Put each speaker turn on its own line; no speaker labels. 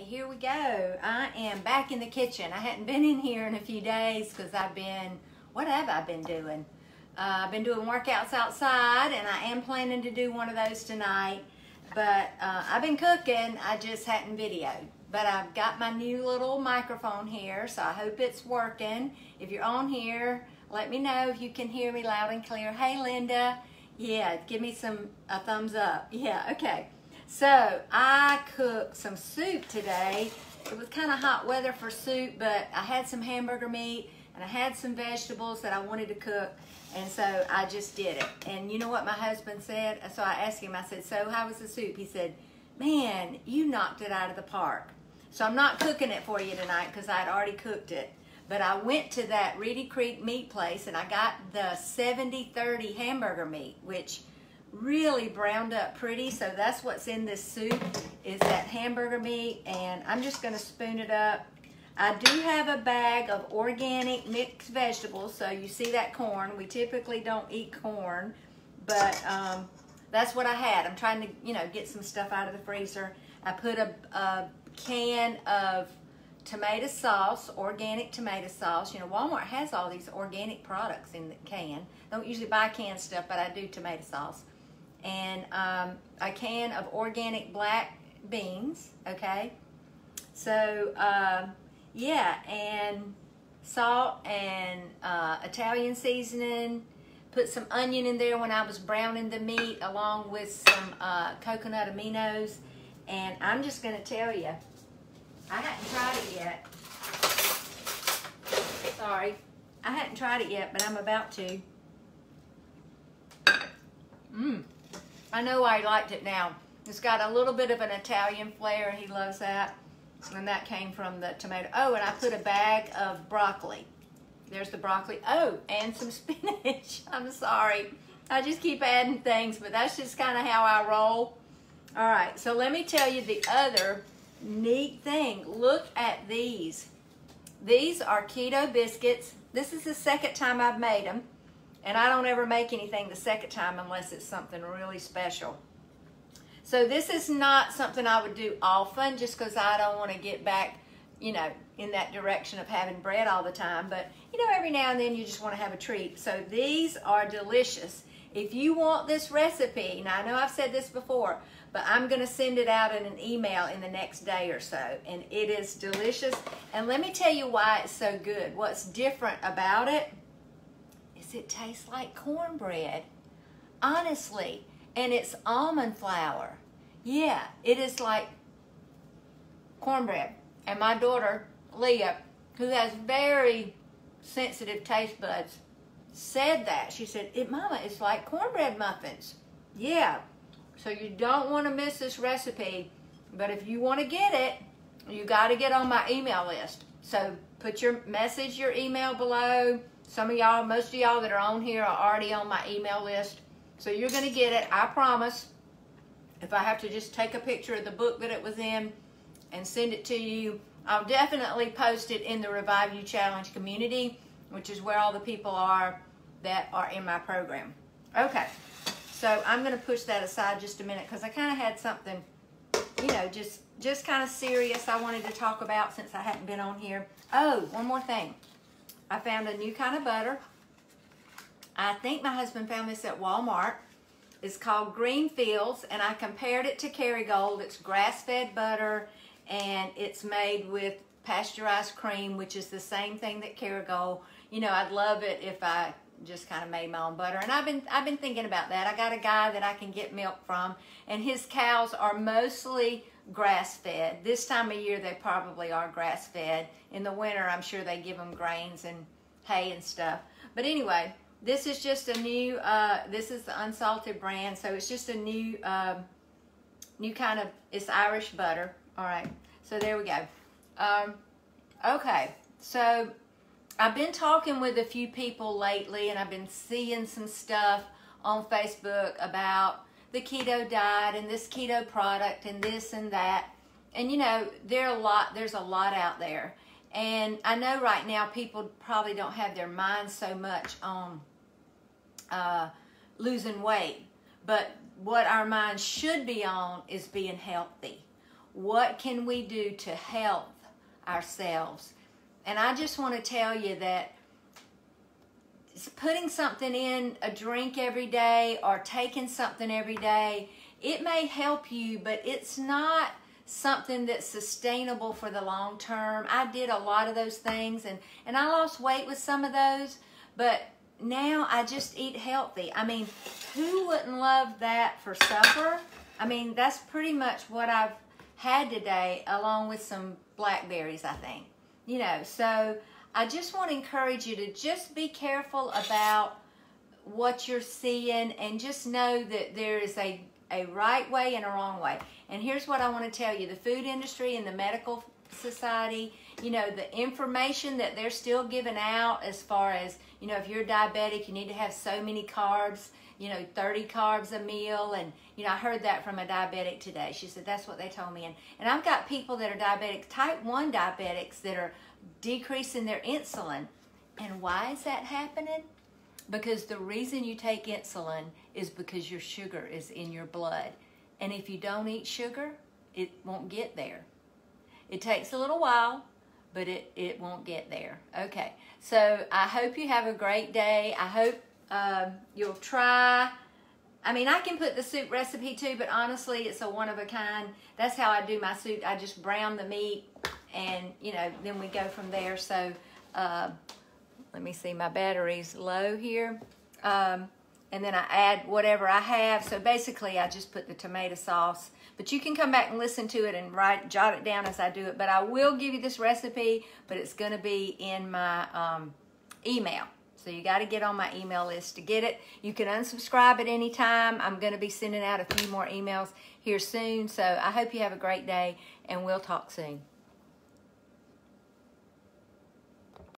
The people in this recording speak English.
here we go. I am back in the kitchen. I hadn't been in here in a few days because I've been, what have I been doing? Uh, I've been doing workouts outside and I am planning to do one of those tonight. But uh, I've been cooking, I just hadn't videoed. But I've got my new little microphone here, so I hope it's working. If you're on here, let me know if you can hear me loud and clear. Hey, Linda. Yeah, give me some a thumbs up. Yeah, okay. So I cooked some soup today. It was kind of hot weather for soup, but I had some hamburger meat and I had some vegetables that I wanted to cook. And so I just did it. And you know what my husband said? So I asked him, I said, so how was the soup? He said, man, you knocked it out of the park. So I'm not cooking it for you tonight because I had already cooked it. But I went to that Reedy Creek meat place and I got the 70-30 hamburger meat, which really browned up pretty. So that's what's in this soup is that hamburger meat. And I'm just going to spoon it up. I do have a bag of organic mixed vegetables. So you see that corn. We typically don't eat corn. But um, that's what I had. I'm trying to, you know, get some stuff out of the freezer. I put a, a can of tomato sauce, organic tomato sauce. You know, Walmart has all these organic products in the can. Don't usually buy canned stuff, but I do tomato sauce and um, a can of organic black beans, okay? So, uh, yeah, and salt and uh, Italian seasoning. Put some onion in there when I was browning the meat along with some uh, coconut aminos. And I'm just going to tell you, I hadn't tried it yet. Sorry. I hadn't tried it yet, but I'm about to. Mmm. I know I liked it now. It's got a little bit of an Italian flair. He loves that. And that came from the tomato. Oh, and I put a bag of broccoli. There's the broccoli. Oh, and some spinach. I'm sorry. I just keep adding things, but that's just kind of how I roll. All right, so let me tell you the other neat thing. Look at these. These are keto biscuits. This is the second time I've made them. And I don't ever make anything the second time unless it's something really special. So this is not something I would do often just because I don't want to get back, you know, in that direction of having bread all the time. But, you know, every now and then you just want to have a treat. So these are delicious. If you want this recipe, now I know I've said this before, but I'm going to send it out in an email in the next day or so. And it is delicious. And let me tell you why it's so good. What's different about it it tastes like cornbread. Honestly. And it's almond flour. Yeah, it is like cornbread. And my daughter, Leah, who has very sensitive taste buds, said that. She said, it, Mama, it's like cornbread muffins. Yeah. So you don't want to miss this recipe. But if you want to get it, you got to get on my email list. So put your message, your email below. Some of y'all, most of y'all that are on here are already on my email list. So you're going to get it, I promise. If I have to just take a picture of the book that it was in and send it to you, I'll definitely post it in the Revive You Challenge community, which is where all the people are that are in my program. Okay, so I'm going to push that aside just a minute because I kind of had something, you know, just, just kind of serious I wanted to talk about since I hadn't been on here. Oh, one more thing. I found a new kind of butter. I think my husband found this at Walmart. It's called Greenfields, and I compared it to Kerrygold. It's grass-fed butter, and it's made with pasteurized cream, which is the same thing that Kerrygold. You know, I'd love it if I just kind of made my own butter. And I've been I've been thinking about that. I got a guy that I can get milk from, and his cows are mostly grass-fed. This time of year, they probably are grass-fed. In the winter, I'm sure they give them grains and hay and stuff. But anyway, this is just a new, uh, this is the unsalted brand, so it's just a new, um, new kind of, it's Irish butter. All right, so there we go. Um, okay, so I've been talking with a few people lately, and I've been seeing some stuff on Facebook about the keto diet and this keto product and this and that. And you know, there are a lot there's a lot out there. And I know right now people probably don't have their minds so much on uh, losing weight. But what our minds should be on is being healthy. what can we do to help ourselves? And I just want to tell you that putting something in a drink every day or taking something every day, it may help you, but it's not something that's sustainable for the long term. I did a lot of those things and, and I lost weight with some of those, but now I just eat healthy. I mean, who wouldn't love that for supper? I mean, that's pretty much what I've had today, along with some blackberries, I think. You know, so I just want to encourage you to just be careful about what you're seeing and just know that there is a, a right way and a wrong way. And here's what I want to tell you the food industry and the medical society, you know, the information that they're still giving out as far as, you know, if you're diabetic, you need to have so many carbs, you know, 30 carbs a meal. And, you know, I heard that from a diabetic today. She said, that's what they told me. And, and I've got people that are diabetic, type 1 diabetics, that are decreasing their insulin. And why is that happening? Because the reason you take insulin is because your sugar is in your blood. And if you don't eat sugar, it won't get there. It takes a little while, but it, it won't get there. Okay, so I hope you have a great day. I hope um, you'll try. I mean, I can put the soup recipe too, but honestly, it's a one of a kind. That's how I do my soup. I just brown the meat and, you know, then we go from there. So, uh, let me see, my battery's low here. Um, and then I add whatever I have. So basically, I just put the tomato sauce. But you can come back and listen to it and write, jot it down as I do it. But I will give you this recipe, but it's going to be in my um, email. So you got to get on my email list to get it. You can unsubscribe at any time. I'm going to be sending out a few more emails here soon. So I hope you have a great day, and we'll talk soon.